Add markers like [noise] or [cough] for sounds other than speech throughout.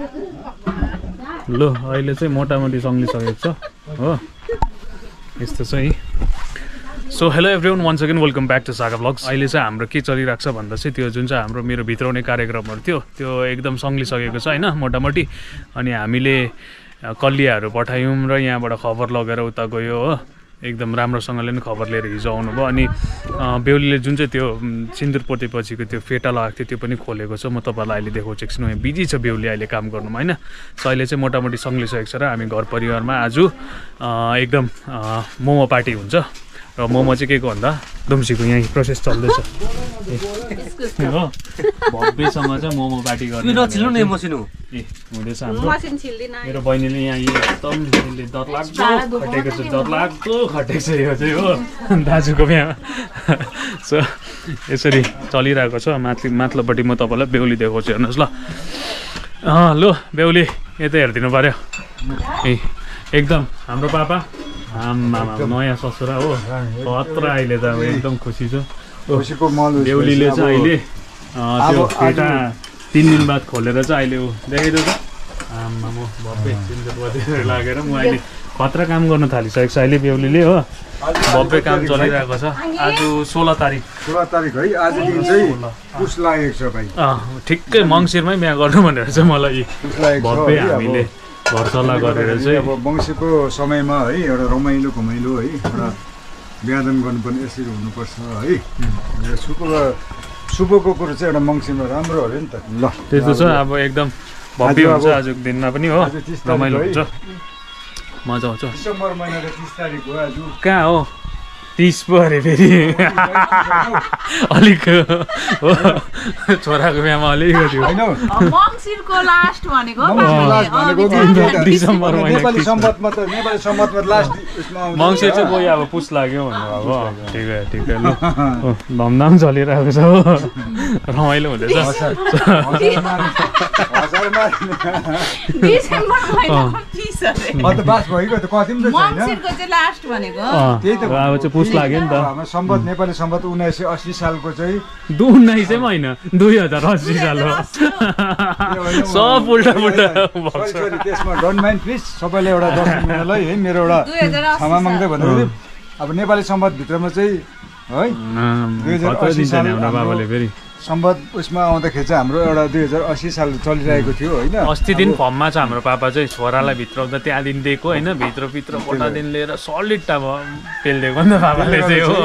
लु अहिले चाहिँ मोटामोटी सङ्गिसकेको छ हो? यस्तो छ है। So hello every one once again welcome back to Saga blogs अहिले चाहिँ हाम्रो के चलिरहेको छ भन्दा चाहिँ त्यो जुन चाहिँ हाम्रो मेरो भित्राउने कार्यक्रमहरू थियो त्यो एकदम सङ्लिसकेको छ होइन मोटामोटी। अनि हामीले कलियाहरू पठायौँ र यहाँबाट खबर लगेर उता गयो हो। एकदम राम्रोसँगले नै खबर लिएर हिजो आउनुभयो। अनि बेहुलीले जुन चाहिँ त्यो म, सिन्दुर पोतेपछिको त्यो फेटा लगाएको थियो त्यो पनि खोलेको छ। म तपाईँलाई अहिले देखाउँछु एकछिन बिजी छ बेहुली अहिले काम गर्नुमा होइन? सो अहिले चाहिँ मोटामोटी सङ्लिसकेको छ र हामी घर परिवारमा आज एकदम मोमो पार्टी हुन्छ। र मोमो चाहिँ के को भन्दा दुम्सीको यहाँ प्रोसेस चल्दैछ हो भव्यसँग चाहिँ मोमो पार्टी गर्ने ए, हुँदैछ हाम्रो मेरो बहिनीले यहाँ एकदम डरलाग्दो खटेको छ डरलाग्दो खटेको छ यो चाहिँ हो दाजुको बिहा सो यसरी चलिरहेको छ माथि माथिल्लोपट्टि म तपाईँलाई बेहुली देखाउँछु हेर्नुहोस् ल अँ लु बेहुली यता हेरिदिनु पऱ्यो ए एकदम हाम्रो पापा आम्मा नयाँ ससुरा हो खतरा अहिले त अब एकदम खुसी छु खुसीको मल बेहुलीले चाहिँ अहिले अँ, त्यो फेटा तिन दिन बाद खोलेर चाहिँ अहिले ऊ देखाइदेऊ त आम्मा म भव्य बत्तीहरू लागेर म अहिले खतरा काम गर्न थालिसकेको छ अहिले बेहुलीले हो भव्य काम चलिरहेको छ आज सोह्र तारिक सोह्र तारिक है आज दिन चाहिँ पुस लागेको छ भाइ अँ, ठिक्कै मङ्सिरमै बिहा गर्नु भनेर चाहिँ मलाई भव्य हामीले घर सल्लाह गरेर चाहिँ अब वंशको समयमा है एउटा रमाइलो घमाइलो है एउटा बिहादन गर्नुपर्ने यसरी हुनुपर्छ है। र शुभ शुभको कुरो चाहिँ एउटा मङ्सिरमा राम्रो अरे नि त। ल त्यस्तो छ अब एकदम भव्य हुन्छ आजको दिनमा पनि हो। आज 30 तारिक रमाइलो। हुन्छ। मजा आउँछ। डिसेम्बर महिनाको तिस तारिक हो आज। कहाँ हो? तिस पो अरे फेरि। [laughs] अलिक हो छोराको बिहामा अलिकति मङ्सिर लास्ट भनेको? बिचरा। डिसेम्बर महिना नेपाली तिस सम्बन्धमा त नेपाली सम्बन्धमा लास्ट उसमा आउँछ। मङ्सिर चाहिँ कोही अब पुस लाग्यो भन्नु अब। ठिकै ठिकै ल। हो, धमधाम चलिरहेको छ हो। रमाइलो हुँदैछ। सम्बत नेपाली सम्बत उन्नाइस सय अस्सी सालको चाहिँ दु उन्नाइसैमा होइन दुई हजार अस्सी साल हो सब उल्टा पुल्टा भएको सरी छ। सरी त्यसमा डोन्ट माइन्ड प्लिज सबैले एउटा दस मिनटलाई है मेरो एउटा दुई हजार अस्सी क्षमा माग्दै। भन्दाखेरि अब नेपाली सम्बन्धभित्रमा चाहिँ है अँ, दुई हजार खतरा अस्सी दिन्छ नि साल सम्बन्ध उसमा आउँदाखेरि चाहिँ हाम्रो एउटा दुई हजार अस्सी साल चलिरहेको थियो होइन? अस्ति दिन फर्ममा छ हाम्रो पापा चाहिँ छोरालाई भित्राउँदा त्यहाँदेखि दिएको होइन? भित्रभित्र पोटादेखि लिएर सलिड अब पेलिदिएको नि त बाबाले चाहिँ हो।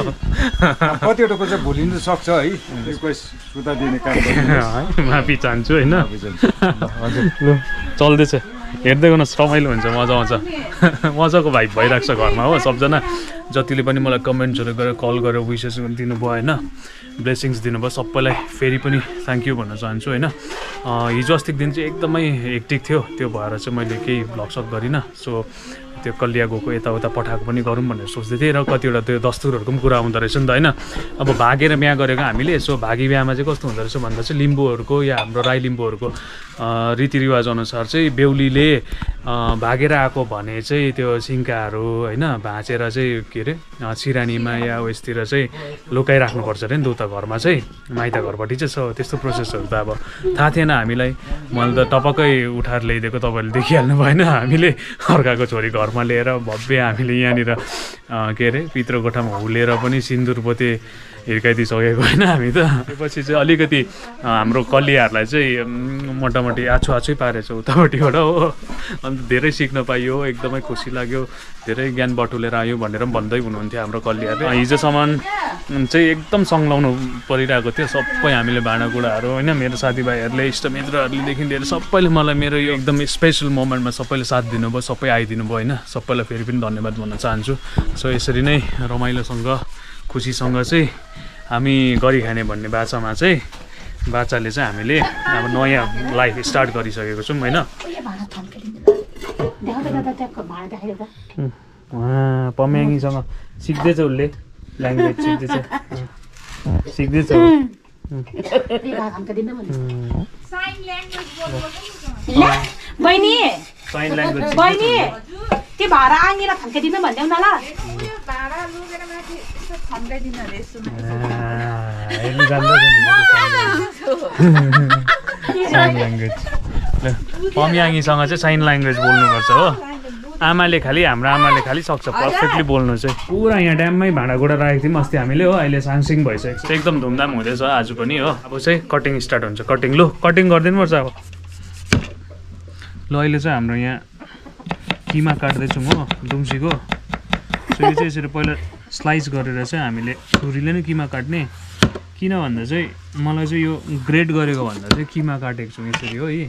कतिवटाको चाहिँ भुलिनु सक्छ है? सुता दिने काम [laughs] माफी चाहन्छु होइन? चल्दैछ। हेर्दै गर्नुहोस् रमाइलो हुन्छ मजा आउँछ। [laughs] मजाको भाइ भइरहेको छ घरमा हो सबजना। जतिले पनि मलाई कमेन्ट्सहरू गरेर कल गरेर विसेस दिनुभयो होइन ब्लेसिङ्स दिनुभयो सबैलाई फेरि पनि थ्याङ्क यू भन्न चाहन्छु होइन। हिजो अस्तिको दिन चाहिँ एकदमै हेक्टिक थियो त्यो भएर चाहिँ मैले केही भ्लगसक गरिनँ। सो त्यो कलिया गएको यताउता पठाएको पनि गरौँ भनेर सोच्दै थिएँ र कतिवटा त्यो दस्तुरहरूको पनि कुरा आउँदो रहेछ नि त होइन। अब भागेर बिहा गरेको हामीले सो भागी बिहामा चाहिँ कस्तो हुँदो रहेछ भन्दा चाहिँ लिम्बूहरूको या हाम्रो राई लिम्बूहरूको रीतिरिवाज अनुसार चाहिँ बेहुलीले भागेर आएको भने चाहिँ त्यो सिङ्काहरू होइन भाँचेर चाहिँ के अरे सिरानीमा या उयसतिर चाहिँ लुकाइराख्नुपर्छ अरे नि त घरमा चाहिँ माइत घरपट्टि चाहिँ। सो त्यस्तो प्रोसेसहरू त अब थाहा थिएन हामीलाई। मैले त टपक्कै उठाएर ल्याइदिएको तपाईँले देखिहाल्नु भएन। हामीले अर्काको छोरी घरमा लिएर भव्य हामीले यहाँनिर के अरे पितृ कोठामा हुलेर पनि सिन्दुर पोते हिर्काइदिइसकेको होइन हामी त। त्यसपछि चाहिँ अलिकति हाम्रो कलियाहरूलाई चाहिँ मोटामोटी आछु आछै पारेछ उतापट्टिबाट हो। अन्त धेरै सिक्न पाइयो एकदमै खुसी लाग्यो। धेरै ज्ञान बटुलेर आयो भनेर पनि भन्दै हुनुहुन्थ्यो हाम्रो कलियाले अँ, हिजोसम्म चाहिँ एकदम सङ्लाउनु परिरहेको थियो सबै हामीले भाँडाकुँडाहरू होइन? मेरो साथीभाइहरूले इष्टमित्रहरूलेदेखि लिएर सबैले मलाई मेरो यो एकदम स्पेसल मोमेन्टमा सबैले साथ दिनुभयो सबै आइदिनु भयो होइन? सबैलाई फेरि पनि धन्यवाद भन्न चाहन्छु। सो यसरी नै रमाइलोसँग खुसीसँग चाहिँ हामी गरी खाने भन्ने बाचामा चाहिँ बाचाले चाहिँ हामीले अब नयाँ लाइफ स्टार्ट गरिसकेको छौँ होइन? पम्याङीसँग सिक्दैछ उसले ल्याङ्ग्वेज सिक्दैछ। सिक्दैछ। बहिनी। Sign language. बहिनी त्यो भाडा आँगेर थन्काइदिनु भन्देऊ न ल। हेर्नु साइन ल्याङ्ग्वेज पम्याङीसँग चाहिँ साइन ल्याङ्ग्वेज बोल्नुपर्छ हो? आमाले खालि हाम्रो आमाले खालि सक्छ. पर्फेक्टली बोल्नु चाहिँ। पुरा यहाँ ड्याममै भाँडाकुँडा राखेको थियौँ। अस्ति हामीले हो अहिले साङसिङ भइसकेको छ। एकदम धुमधाम हुँदैछ आज पनि हो। अब चाहिँ कटिङ स्टार्ट हुन्छ। कटिङ लु कटिङ गरिदिनुपर्छ अब। ल अहिले चाहिँ हाम्रो यहाँ किमा काट्दैछौँ हो दुम्सीको। सो यो चाहिँ यसरी पहिला स्लाइस गरेर चाहिँ हामीले छुरीले नै किमा काट्ने। किन भन्दा चाहिँ मलाई चाहिँ यो ग्रेड गरेको भन्दा चाहिँ किमा काटेको छु यसरी हो है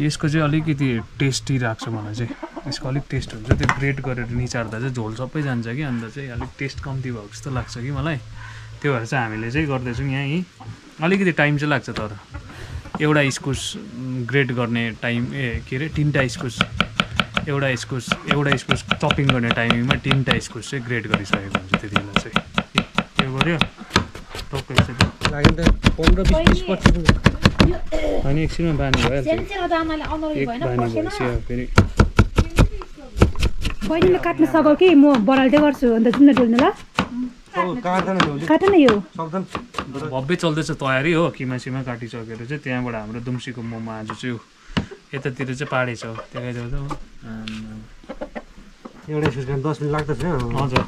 यसको चाहिँ अलिकति टेस्टी लाग्छ मलाई चाहिँ। यसको अलिक टेस्ट हुन्छ। त्यो ग्रेड गरेर निचार्दा चाहिँ झोल सबै जान्छ कि अन्त चाहिँ अलिक टेस्ट कम्ती भएको जस्तो लाग्छ कि मलाई। त्यो भएर चाहिँ हामीले चाहिँ गर्दैछौँ यहाँ है अलिकति टाइम चाहिँ लाग्छ तर। एउटा इस्कुस ग्रेड गर्ने टाइम ए के अरे तिनवटा इस्कुस एउटा इस्कुस एउटा इस्कुस चपिङ गर्ने टाइमिङमा तिनवटा इस्कुस चाहिँ ग्रेड गरिसकेको हुन्छ त्यति बेला चाहिँ। त्यो गऱ्यो। बिस पच्चिस अनि एकछिनमा बानी भइहाल्छ फेरि बहिनीले काट्न सघाउ कि? म बराल्दै गर्छु। अन्त जुन डुल्नु ल। यो। भव्य चल्दैछ तयारी हो। किमा सिमा काटिसकेर चाहिँ त्यहाँबाट हाम्रो दुम्सीको मोमो आज चाहिँ यतातिर चाहिँ पाडे छ त्यहाँ गइदेऊ त। एउटा इस्कुस खान दस मिनट लाग्दछ हजुर।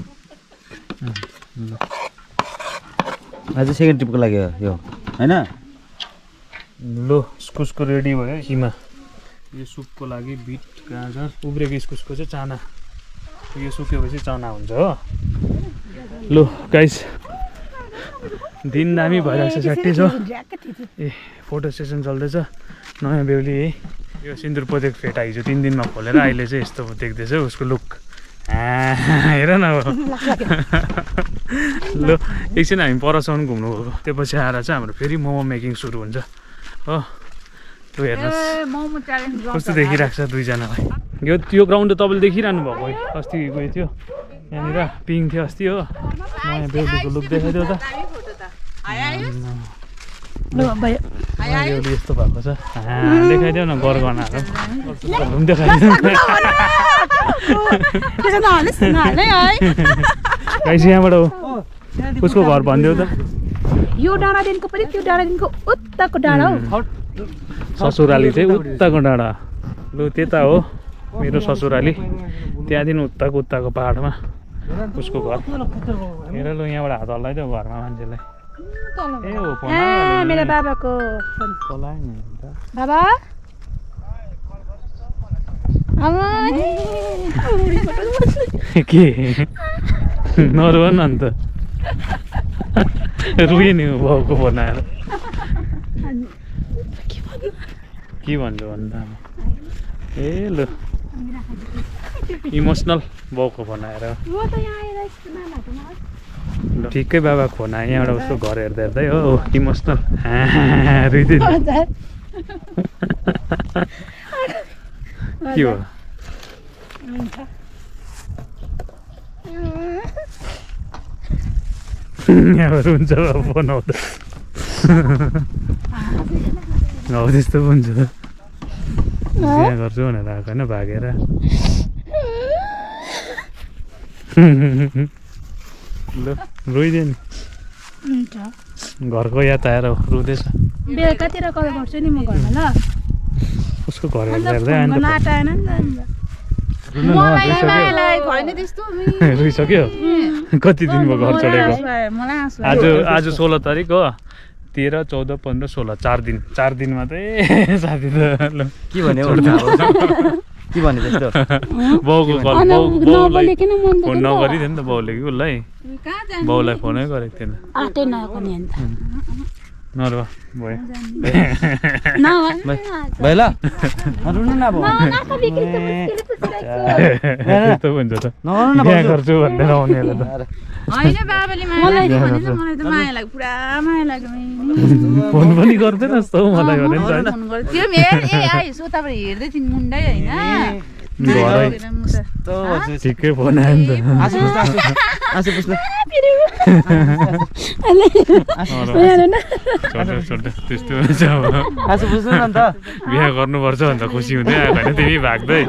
आज सेकेन्ड ट्रिपको लागि हो यो। होइन? लो इस्कुसको रेडी भयो किमा यो सुपको लागि बिट गाजर। उब्रेको इस्कुसको चाहिँ चाना। यो सुकेपछि चना हुन्छ हो। लो गाइस दिन दामी भइरहेको छ स्याट्टी छ ए फोटो सेसन चल्दैछ। नयाँ बेहुली है। यो सिन्दुर पोतेको फेटा हिजो तिन दिनमा खोलेर अहिले चाहिँ यस्तो देख्दैछ उसको लुक। हेर न अब। [laughs] ल एकछिन हामी परसम्म घुम्नु गएको त्यो पछि आएर चाहिँ हाम्रो फेरि मोमो मेकिङ सुरु हुन्छ। हो त्यो हेर्नुहोस्। कस्तो देखिरहेको छ दुईजनालाई यो त्यो ग्राउन्ड त तपाईँले देखिरहनु भएको है अस्ति गएको थियो यहाँनिर पिङ थियो अस्ति हो। नयाँ बेहुलीको लुक देखाइदियो त। यस्तो भएको छ हाँ, देखाइदियो न गरगहनाहरू है गाइस यहाँबाट हो उसको घर भनिदेऊ त यो डाँडादेखिको पनि त्यो डाँडादेखिको उत्ताको डाँडा हौ ससुराली चाहिँ उत्ताको डाँडा लु त्यता हो मेरो ससुराली त्यहाँदेखि उत्ताको उत्ताको पाहाडमा उसको घर हेर लु यहाँबाट हात हल्लाइदियो घरमा मान्छेलाई ए हो फोन ए आइहाल्यो मेरो। बाबाको फोन। बाबा? [laughs] के? नरुवा न अन्त। रुयो नि बाउको फोन आएर के भन्छु भन्दा ए लु। इमोसनल बाउको ल, ठिकै फोन आयो। यहाँबाट उसको घर हेर्दा हेर्दै [laughs] हो इमोसनल। रुइदियो के हो? यहाँबाट हुन्छ आउँदा। हौ त्यस्तो हुन्छ। बिहा गर्छु भनेर आएको होइन भागेर। ल रोइदियो नि घरको याद आएर रुँदैछ। बेलुकातिर कल गर्छु नि म घरमा ल। उसको घर रुइसक्यो। [laughs] कति दिन भयो घर आँसु आज आज सोह्र तारिक हो। तेह्र चौध पन्ध्र सोह्र चार दिन। चार दिनमा त ए साथी त। ल के भन्यो? [laughs] [laughs] के भन्यो त्यस्तो? [laughs] बाउको बाउलाई फोन दुख्यो नि त। नगरिदियो नि त बाउले कि उसलाई? कहाँ जानु? बाउलाई फोनै गरेको थिएन। भयो। भयो ल रुनु न अब त्यस्तो हुन्छ त [laughs] बिहा। गर्छु भन्दै त। फोन पनि गर्दैन जस्तो मलाई भने नि त ठिकै फोन आयो नि त्यस्तो अब अन्त बिहा गर्नुपर्छ भन्त खुसी हुँदै आएको होइन तिमी भाग्दै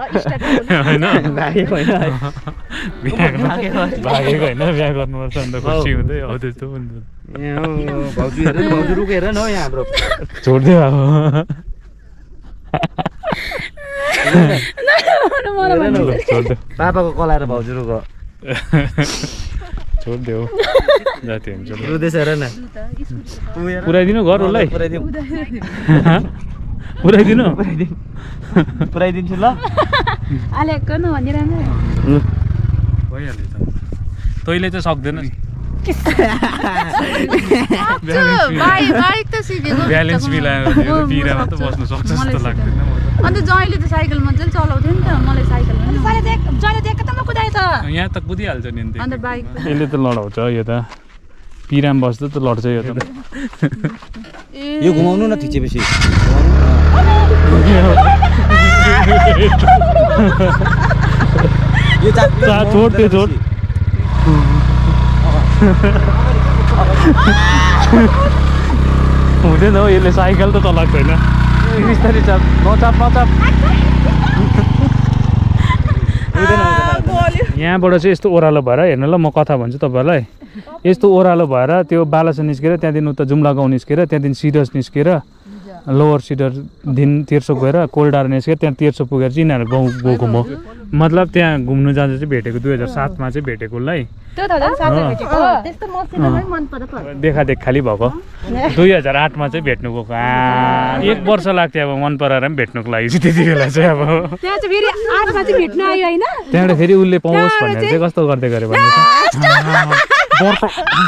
होइन भागेको होइन है। बिहा गर्नुपर्छ अन्त खुसी हुँदै हौ त्यस्तो पनि हुन्छ ए हो, भाउजू हेर न भाउजू रुख हेर न हौ यहाँ हाम्रो छोडिदियो अब छोडिदेऊ पापाको कलाएर भाउजूको छोडिदेऊ जाति हुन्छ ल। रुँदैछ हेर न पुऱ्याइदिनु घर उसलाई पुऱ्याइदिनु पुऱ्याइदिन्छु ल अलिक न भनिरहनु भइहाल्यो त तैँले चाहिँ सक्दैन ब्यालेन्स मिलाएर पिरामा त बस्नु सक्छ जस्तो लाग्दैन। अन्त जहिले त साइकल मजाले चलाउँथ्यो नि त मलाई साइकल जहिले देख जहिले देख त म कुदाएँ त। यहाँ त कुदिहाल्छ नि अन्त। बाइक [laughs] यसले त लडाउँछ यो त पिराम बस्दा त लड्छ यो त। [laughs] यो घुमाउनु न थिचेपछि। छोड त्यो छोड। [laughs] हुँदैन हौ यसले साइकल त चलाएको छैन बिस्तारै चाप। नचाप नचाप [laughs] यहाँबाट चाहिँ यस्तो ओह्रालो भएर हेर्नु ल म कथा भन्छु तपाईँहरूलाई यस्तो ओह्रालो भएर त्यो बालासन निस्केर त्यहाँदेखि उता जुम्ला गाउँ निस्केर त्यहाँदेखि सिडस निस्केर लोवर सिडरदेखि तेर्सो गएर कोलडार निस्केर त्यहाँ तेर्सो पुगेर चाहिँ यिनीहरू गाउँ गएको म। मतलब त्यहाँ घुम्नु जाँदा चाहिँ भेटेको दुई हजार सातमा चाहिँ भेटेको उसलाई त्यो त झन् साथै अँ। भेटेको। त्यस्तो मसिनो पनि मन परेको। देखादेख खालि भएको। दुई हजार आठमा चाहिँ भेट्नु गएको। आ, एक वर्ष लाग्थ्यो अब मन पराएर पनि भेट्नुको लागि चाहिँ त्यति बेला चाहिँ अब। त्यहाँ चाहिँ फेरि आठमा चाहिँ भेट्न आयो होइन? त्यहाँबाट फेरि उसले पाओस् भनेर चाहिँ कस्तो गर्दै गऱ्यो भने चाहिँ वर्ष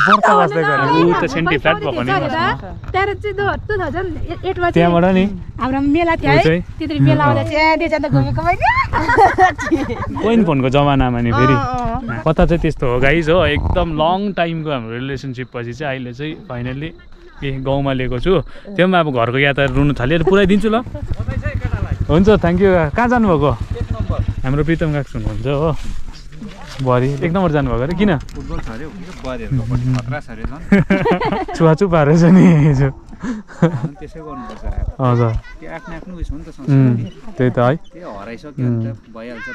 वर्ष बस्दै गऱ्यो ऊ त सेन्टी फ्ल्याट भएको नि मसँग। त्यहाँबाट चाहिँ टु थाउजन्ड एटमा चाहिँ त्यहाँबाट नि हाम्रो मेला थियो ऊ है चाहिँ? त्यति मेला आउँदा चाहिँ दुईजना घुमेको मैले। कोइन फोनको जमानामा नि फेरि। कता चाहिँ त्यस्तो हो गाइज हो? एकदम लङ टाइमको हाम्रो रिलेसनसिप पछि चाहिँ अहिले चाहिँ फाइनल्ली ए गाउँमा लिएको छु। त्यो पनि अब घरको यातायात रुनु थाल्यो पुऱ्याइदिन्छु ल। हुन्छ थ्याङ्क यू कहाँ जानुभएको? हाम्रो प्रितम काक्स हुनुहुन्छ हो। भरि एक नम्बर जानुभएको अरे किन? छुवाछु पारेछ [laughs] नि हिजो। हजुर। त्यही त है। भइहाल्छ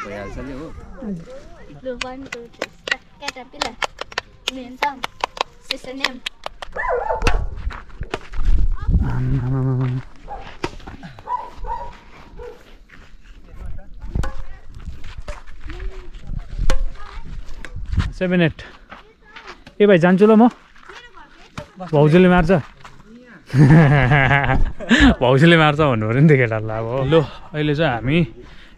सेभेन एट। ए भाइ जान्छु ल म। भाउजूले मार्छ। [laughs] भाउजूले मार्छ भन्नु पऱ्यो नि त केटाहरूलाई अब। लो अहिले चाहिँ हामी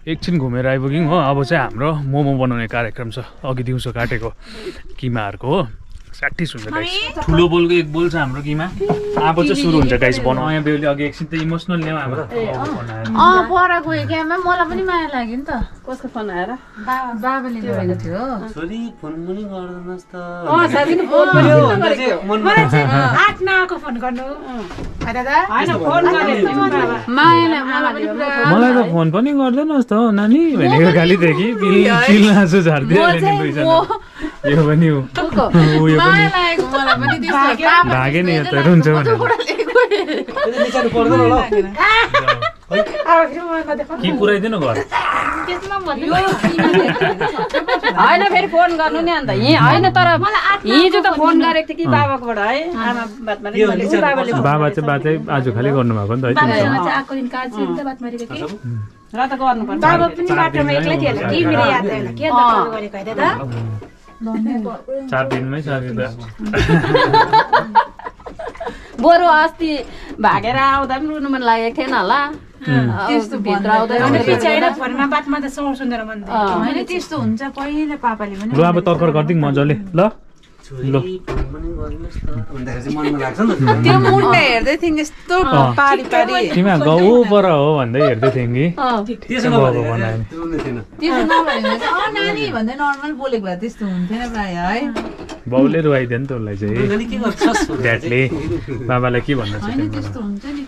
एकछिन घुमेर आइपुग्यौँ हो। अब चाहिँ हाम्रो मोमो बनाउने कार्यक्रम छ। अघि दिउँसो काटेको किमाहरूको हो। स्याटिस हुन्छ गाइस ठुलो बोलको एक बोल छ हाम्रो किमा। अब चाहिँ सुरु हुन्छ गाइस बनाउ यहाँ बेहुली अघि एकछिन त इमोसनल ल्याउँ हाम्रो। बनायो। अँ। पर गयो क्यामा मलाई पनि माया लाग्यो नि त। कसको फोन आएर बाबाले ल्याएको थियो। छोरी फोन पनि गर्दैनस् त। गरेको? आठ नआएको फोन गर्नु। है दादा। होइन फोन गरेको थियो बाबा। मायाले मलाई त फोन पनि गर्दैनस् त हो नानी। भनेको गाली थियो कि पिल यो पनि [laughs] भागे नि रुन्छ नदेखाऊ। कि पुऱ्याइदिनु घर? [laughs] होइन फेरि फोन गर्नु नि अन्त। यहीँ होइन तर हिजो त फोन गरेको थियो कि बाबाकोबाट है। आमा बाबा चाहिँ बात चाहिँ आज खालि गर्नुभएको नि त है त त पनि बाटोमा एक्लै थियो होला कि? मेरो याद के गरेको है दादा चार दिनमै साथी बरु अस्ति भागेर आउँदा पनि रुनु मन लागेको थिएन होला। त्यस्तो हुन्छ। पहिला पापाले पनि अब तर्कर गरिदिउँ मजाले। ल। [laughs] तिमी हो भन्दै हेर्दै थियौँ कि? अँ, त्यसो बाबा बाउले रुवाइदियो नि त उसलाई चाहिँ। नानी के गर्छस् ड्याडले बाबालाई के भन्न होइन सक्यो त्यस्तो हुन्छ नि।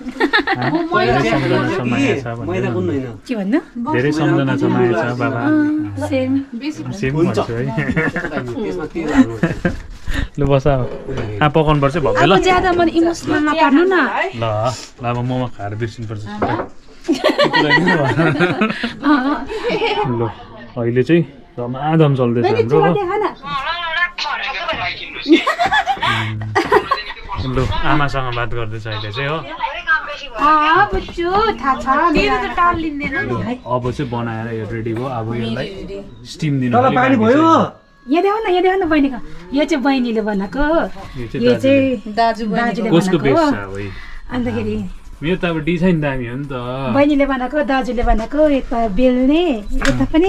धेरै सम्झना छ माया छ बाबा। सेम बेसी सेम हुन्छ भन्छु है। लु बस। आ पकाउनु पर्छ भव्य ल। अब ज्यादा मन इमोसनल नपर्नु न। ल ल अब मोमो खाएर बिर्सिनुपर्छ ल अहिले चाहिँ धमाधम चल्दैछ हाम्रो। लु आमासँग बात गर्दैछ अहिले चाहिँ हो। नि। अब चाहिँ बनाएर यो रेडी भयो। अब यसलाई स्टिम दिनु तल पऱ्यो पानी भयो। यहाँ देखाउन यहाँ देखाउन बहिनीको। यो चाहिँ बहिनीले बनाएको। यो यो चाहिँ दाजु दाजुले बनाएको? अन्तखेरि मेरो त अब डिजाइन दामी हो नि त। बहिनीले बनाएको दाजुले बनाएको यता बेल्ने यता पनि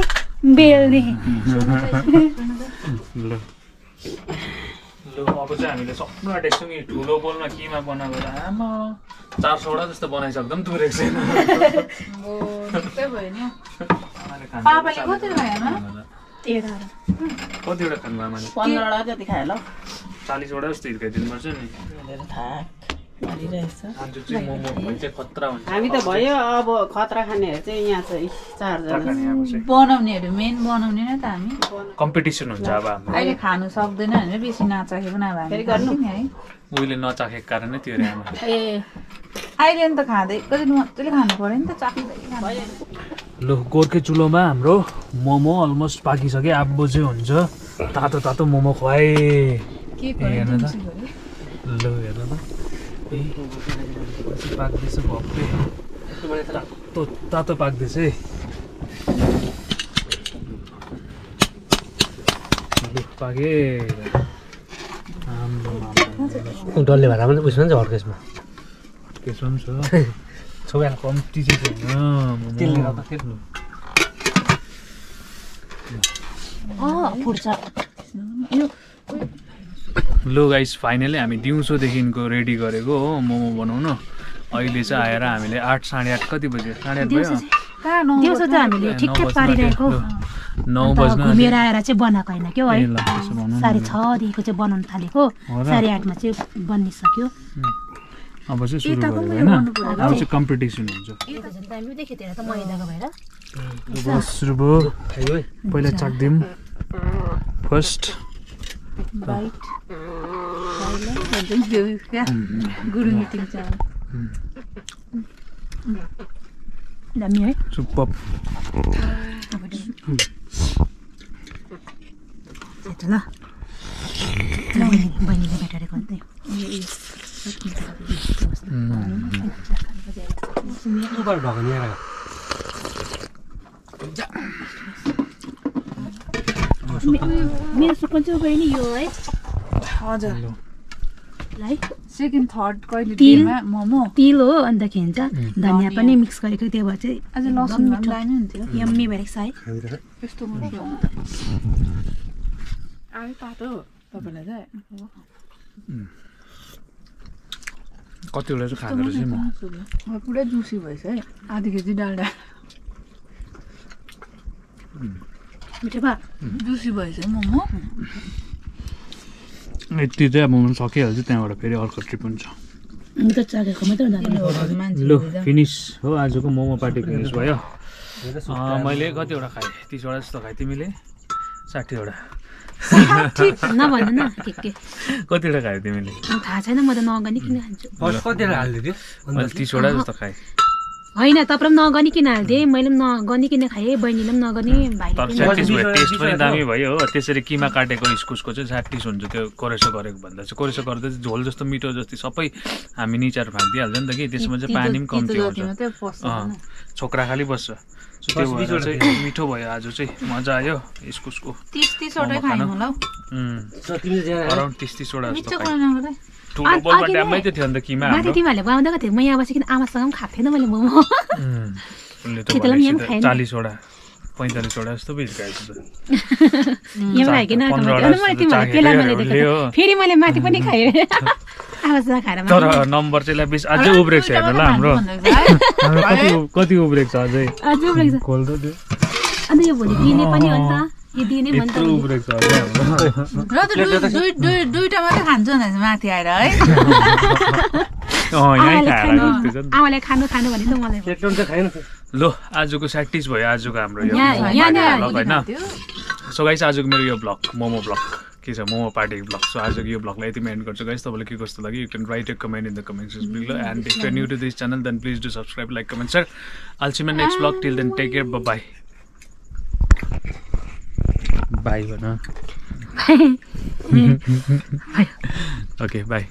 बेल्ने। ल अब चाहिँ हामीले सक्नु आँटेको छौँ कि ठुलो बोलमा किमा बनाएको त आमा। चार सौवटा जस्तो बनाइसक्दा पनि तुरेको छैन। कतिवटा खानु आमाले? पन्ध्रवटा जति खायो ल। चालिसवटा जस्तो हिर्काइदिनुपर्छ नि। आज चाहिँ मोमो भने चाहिँ खतरा हुन्छ। हामी त भयो अब खतरा खानेहरू चाहिँ यहाँ चाहिँ चारजना। बनाउनेहरू मेन बनाउने नै त हामी। कम्पिटिसन हुन्छ अब हाम्रो। अहिले खानु सक्दैन भनेर बेसी नचाखे पनि अब हामी गर्नु? नि है। उहिले नचाखेको कारण नै त्यो ए अहिले नि त खाँदै एकैचोटि मजाले खानु पऱ्यो नि त चाख्दै खानु ल गोर्खे चुलोमा हाम्रो मोमो अलमोस्ट पाकिसक्यो आब्बो चाहिँ हुन्छ। तातो तातो मोमो खुवाए। हेर्नु त। ल हेर्नु त। पाक्दैछ भक्कै तातो तातो पाक्दैछ है ल पाके डल्ले भएर पनि उयसमा चाहिँ हर्केसमा त्यसमा पनि छ छोया कम्ती चाहिँ छैन त्यसले। गर्दा फुट्छ लो गाइस फाइनली हामी दिउँसोदेखिको रेडी गरेको हो मोमो बनाउनु। अहिले चाहिँ आएर हामीले आठ साढे आठ कति बज्यो साढे आठ भयो? नौ बज्न? बज्न घुमेर। आएर चाहिँ बनाएको होइन क्या है। साढे छदेखिको चाहिँ बनाउनु थालेको? साढे आठमा चाहिँ बनिसक्यो। अब चाहिँ सुरु गऱ्यो होइन? अब चाहिँ कम्पिटिसन हुन्छ। सुरु भयो। पहिला चाक्दिउँ फर्स्ट बाइट क्या गुरु मिटिङ छ दामी है सुपर सेतो ल ल, बहिनी- बहिनीले भेटाएको अन्त सुपर ढकनी आएर मेरो सुकन चाहिँ बहिनी यो है हजुर सेकेन्ड थर्ड कहिले तिल। मोमो तिल हो अन्तखेरि चाहिँ धनियाँ पनि मिक्स गरेको त्यो भएर चाहिँ अझ लसुन भए मिठो यम्मी भइरहेको छ है यस्तो मिठो आयो तातो तपाईँलाई चाहिँ कतिवटा चाहिँ खाँदो रहेछ है म पुरै जुसी भएछ है आधी केजी डाल्डा मिठो भयो जुसी भएछ है मोमो? यति चाहिँ अब म सकिहाल्छु त्यहाँबाट फेरि अर्को ट्रिप हुन्छ। लु फिनिस हो आजको मोमो पार्टी फिनिस भयो। मैले कतिवटा खाएँ? तिसवटा जस्तो खाएँ तिमीले? साठीवटा। नभन्नु न। के के कतिवटा खायो तिमीले? थाहा छैन म त खान्छु। कतिवटा हालिदियो? मैले तिसवटा जस्तो खाएँ। होइन तपाईँ पनि नगनिकन हालिदिएँ? मैले पनि नगनिकन खाएँ? बहिनीले पनि नगनी भाइले टेस्ट पनि दामी भयो हो। त्यसरी किमा काटेको इस्कुसको चाहिँ स्याटिस हुन्छ त्यो कोरेसो गरेको भन्दा चाहिँ। कोरेसो गर्दा चाहिँ झोल जस्तो मिठो जस्तो सबै हामी निचार फ्याँकिदिइहाल्छ नि त कि? त्यसमा चाहिँ पानी पनि कम्ती अँ, छोक्रा खालि बस्छ। सो त्यो भएर चाहिँ मिठो भयो आज चाहिँ। मजा आयो इस्कुसको। तिस तिसवटै खानु। होला अराउन्ड तिस तिसवटा ठुलो बोलमा ड्याममै त थियो नि त किमा माथि तिमीहरूले बनाउँदै थियो म यहाँ बसिकन आमासँग पनि खाएको थिएन मैले मोमो। चालिसवटा पैँतालिसवटा जस्तो पो हिर्काएको। फेरि मैले माथि पनि खाएँ तर नम्बर चाहिँ बिस अझै उब्रेको छ हेर्नु ल हाम्रो कति उब्रेको छ अझै अझै उब्रेको छ खोल त त्यो अन्त यो भोलि दिने पनि हो नि त यो दिने भयो नि त यत्रो भोलि। उब्रेको छ अझै हाम्रो। [laughs] र त दुई दुई दुई दुईवटा मात्रै खान्छु माथि आएर है? आमाले खानु खानु भने त मलाई लो आजको स्याटिस भयो आजको हाम्रो यो होइन सो गाइस आजको मेरो यो ब्लग मोमो ब्लग के छ? Momo party blog. सो आजको यो ब्लगलाई यतिमा एन्ड गर्छु गाइस तपाईँलाई के कस्तो लाग्यो? You can write a comment in the comment section below and if you new to this channel then please do subscribe like comment share अल्छिमा next blog till then take care bye bye भन okay by